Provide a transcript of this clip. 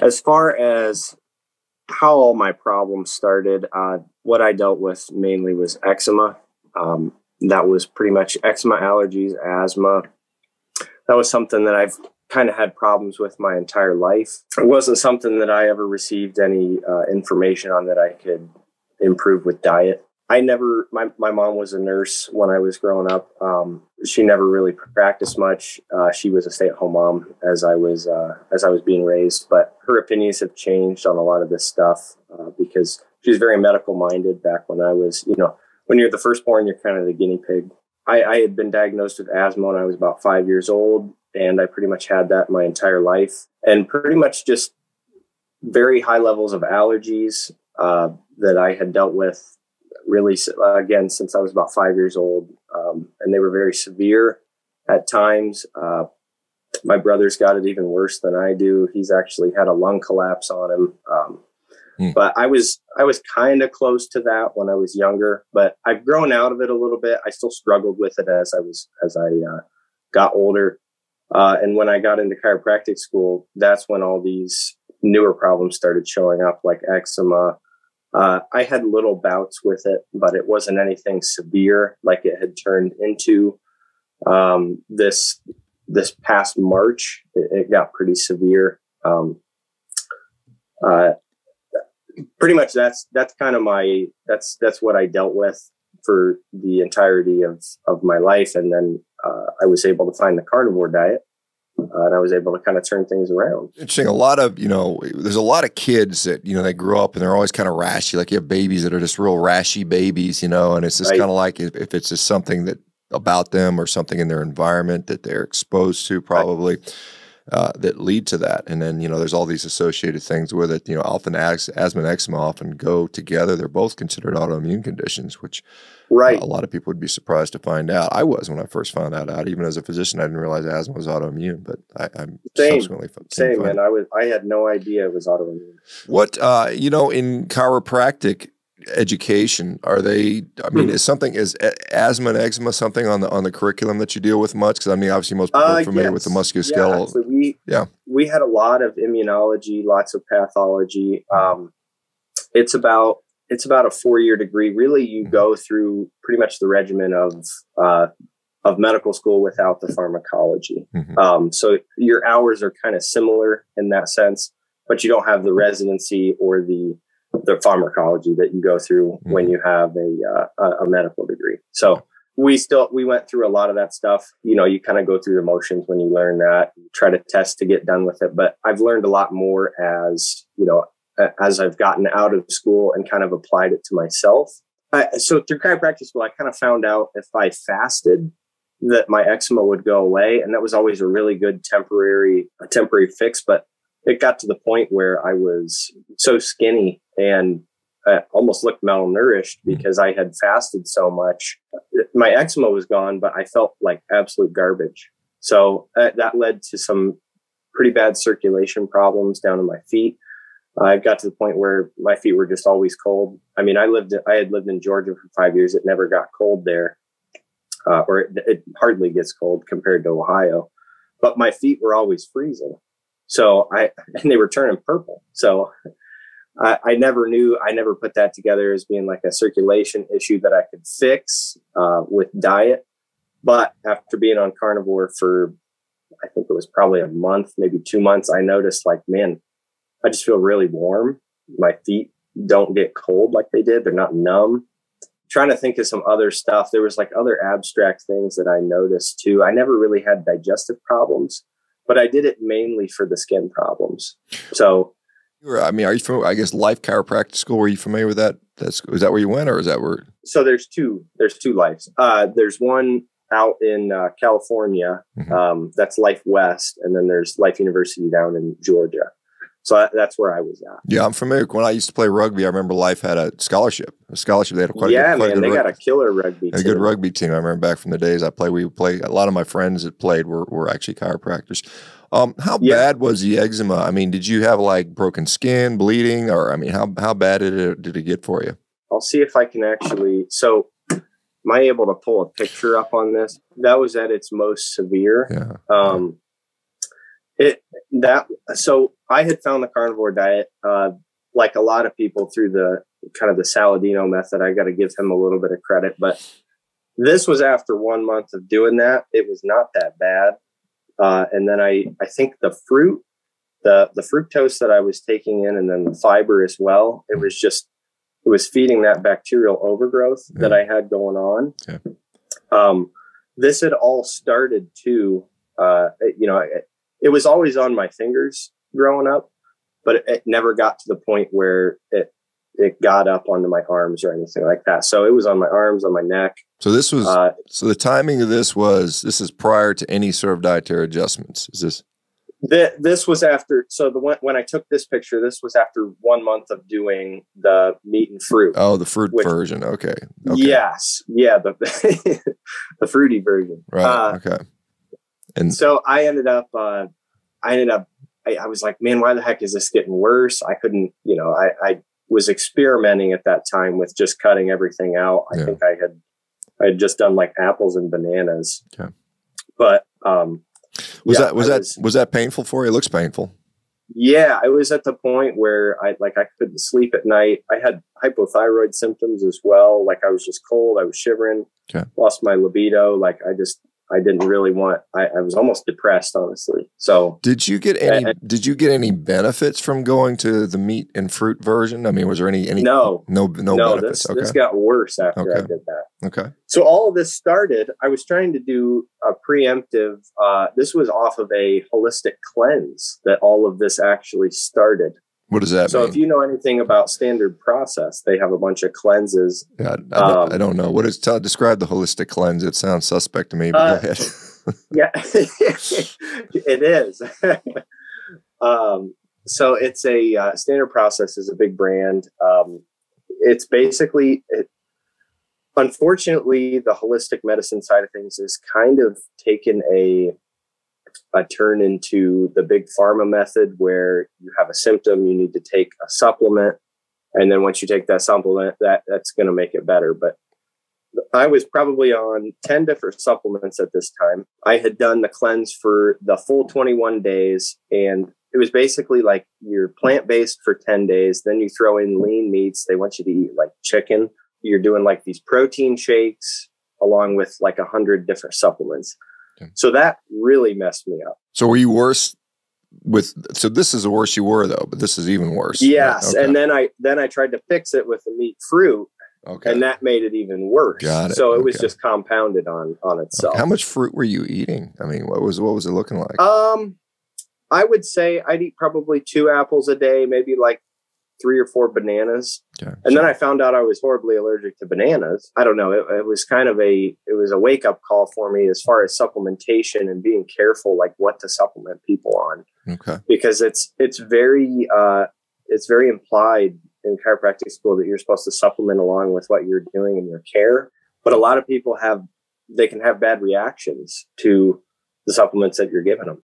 As far as how all my problems started, uh, what I dealt with mainly was eczema. Um, that was pretty much eczema, allergies, asthma. That was something that I've kind of had problems with my entire life. It wasn't something that I ever received any uh, information on that I could improve with diet. I never, my, my mom was a nurse when I was growing up. Um, she never really practiced much. Uh, she was a stay at home mom as I was, uh, as I was being raised, but her opinions have changed on a lot of this stuff uh, because she was very medical minded back when I was, you know, when you're the firstborn, you're kind of the guinea pig. I, I had been diagnosed with asthma when I was about five years old and I pretty much had that my entire life, and pretty much just very high levels of allergies uh, that I had dealt with really again since I was about five years old, um, and they were very severe at times. Uh, my brother's got it even worse than I do. He's actually had a lung collapse on him. Um, mm. But I was I was kind of close to that when I was younger, but I've grown out of it a little bit. I still struggled with it as I was as I uh, got older. Uh, and when I got into chiropractic school, that's when all these newer problems started showing up, like eczema. Uh, I had little bouts with it, but it wasn't anything severe like it had turned into. Um, this this past March, it, it got pretty severe. Um, uh, pretty much that's that's kind of my that's that's what I dealt with for the entirety of of my life, and then uh, I was able to find the carnivore diet, uh, and I was able to kind of turn things around. Interesting. A lot of you know, there's a lot of kids that you know they grow up and they're always kind of rashy. Like you have babies that are just real rashy babies, you know, and it's just right. kind of like if, if, it's just something that about them or something in their environment that they're exposed to, probably. Right uh, that lead to that. And then, you know, there's all these associated things with it. You know, often asthma and eczema often go together. They're both considered autoimmune conditions, which right. Uh, a lot of people would be surprised to find out. I was when I first found that out. Even as a physician, I didn't realize asthma was autoimmune, but I, am same, subsequently same. And I was I had no idea it was autoimmune. What uh, you know, in chiropractic, education are they i mean hmm. is something is asthma and eczema something on the on the curriculum that you deal with much because i mean obviously most people are uh, familiar yes. with the musculoskeletal yeah, so we yeah we had a lot of immunology lots of pathology um, it's about it's about a four year degree really you mm-hmm. go through pretty much the regimen of uh, of medical school without the pharmacology mm-hmm. um, so your hours are kind of similar in that sense but you don't have the residency or the the pharmacology that you go through mm-hmm. when you have a, uh, a medical degree. So we still we went through a lot of that stuff. You know, you kind of go through the motions when you learn that. You try to test to get done with it, but I've learned a lot more as you know as I've gotten out of school and kind of applied it to myself. I, so through chiropractic school, I kind of found out if I fasted that my eczema would go away, and that was always a really good temporary a temporary fix. But it got to the point where I was so skinny and I almost looked malnourished mm-hmm. because I had fasted so much. My eczema was gone, but I felt like absolute garbage. So uh, that led to some pretty bad circulation problems down in my feet. I got to the point where my feet were just always cold. I mean, I lived, I had lived in Georgia for five years. It never got cold there, uh, or it, it hardly gets cold compared to Ohio. But my feet were always freezing. So I, and they were turning purple. So I, I, never knew, I never put that together as being like a circulation issue that I could fix uh, with diet. But after being on carnivore for, I think it was probably a month, maybe two months, I noticed like, man, I just feel really warm. My feet don't get cold like they did. They're not numb. Trying to think of some other stuff. There was like other abstract things that I noticed too. I never really had digestive problems but I did it mainly for the skin problems. So, I mean, are you familiar? I guess Life Chiropractic School. Were you familiar with that? That's is that where you went, or is that where? So there's two. There's two lives. Uh, there's one out in uh, California. Mm-hmm. Um, that's Life West, and then there's Life University down in Georgia. So that's where I was at. Yeah, I'm familiar. When I used to play rugby, I remember Life had a scholarship. A scholarship. They had a quite yeah, a good, man. They got a killer rugby. A good rugby team. I remember back from the days I played. We played. A lot of my friends that played were were actually chiropractors. Um, how yeah. bad was the eczema? I mean, did you have like broken skin, bleeding, or I mean, how how bad did it did it get for you? I'll see if I can actually. So, am I able to pull a picture up on this? That was at its most severe. Yeah. Um, It that so I had found the carnivore diet, uh, like a lot of people through the kind of the Saladino method. I got to give him a little bit of credit, but this was after one month of doing that. It was not that bad, uh, and then I I think the fruit, the the fructose that I was taking in, and then the fiber as well. It was just it was feeding that bacterial overgrowth yeah. that I had going on. Yeah. Um, this had all started to, uh, you know, it, was always on my fingers growing up, but it, it, never got to the point where it it got up onto my arms or anything like that. So it was on my arms, on my neck. So this was uh, so the timing of this was this is prior to any sort of dietary adjustments. Is this? The, this was after so the when I took this picture, this was after one month of doing the meat and fruit. Oh, the fruit which, version. Okay. okay. Yes. Yeah. The the fruity version. Right. Uh, okay. And so I ended up. Uh, I ended up. I, I, was like, man, why the heck is this getting worse? I couldn't. You know, I, I was experimenting at that time with just cutting everything out. I yeah. think I had I had just done like apples and bananas. Yeah. But um was yeah, that was that was, was that painful for you? It looks painful. Yeah, I was at the point where I like I couldn't sleep at night. I had hypothyroid symptoms as well. Like I was just cold. I was shivering. Okay. Lost my libido. Like I just I didn't really want. I, I, was almost depressed, honestly. So, did you get any? I, did you get any benefits from going to the meat and fruit version? I mean, was there any? any no, no, no, no benefits. This, okay. this got worse after okay. I did that. Okay. So all of this started. I was trying to do a preemptive. Uh, this was off of a holistic cleanse that all of this actually started. What does that so mean? if you know anything about standard process, they have a bunch of cleanses. Yeah, I, I, um, I don't know. What is tell describe the holistic cleanse? It sounds suspect to me, uh, go ahead. yeah, it is. um, so it's a uh, standard process is a big brand. Um, it's basically, it, unfortunately, the holistic medicine side of things is kind of taken a a turn into the big pharma method where you have a symptom, you need to take a supplement, and then once you take that supplement, that that's going to make it better. But I was probably on 10 different supplements at this time. I had done the cleanse for the full 21 days and it was basically like you're plant based for 10 days, then you throw in lean meats. They want you to eat like chicken. You're doing like these protein shakes along with like a hundred different supplements. So that really messed me up. So were you worse with so this is the worst you were though, but this is even worse. Yes. Okay. And then I then I tried to fix it with the meat fruit. Okay. And that made it even worse. Got it. So it okay. was just compounded on on itself. How much fruit were you eating? I mean, what was what was it looking like? Um I would say I'd eat probably two apples a day, maybe like three or four bananas. Okay. And then I found out I was horribly allergic to bananas. I don't know. It, it, was kind of a it was a wake up call for me as far as supplementation and being careful, like what to supplement people on. Okay. Because it's it's very uh, it's very implied in chiropractic school that you're supposed to supplement along with what you're doing in your care. But a lot of people have they can have bad reactions to the supplements that you're giving them.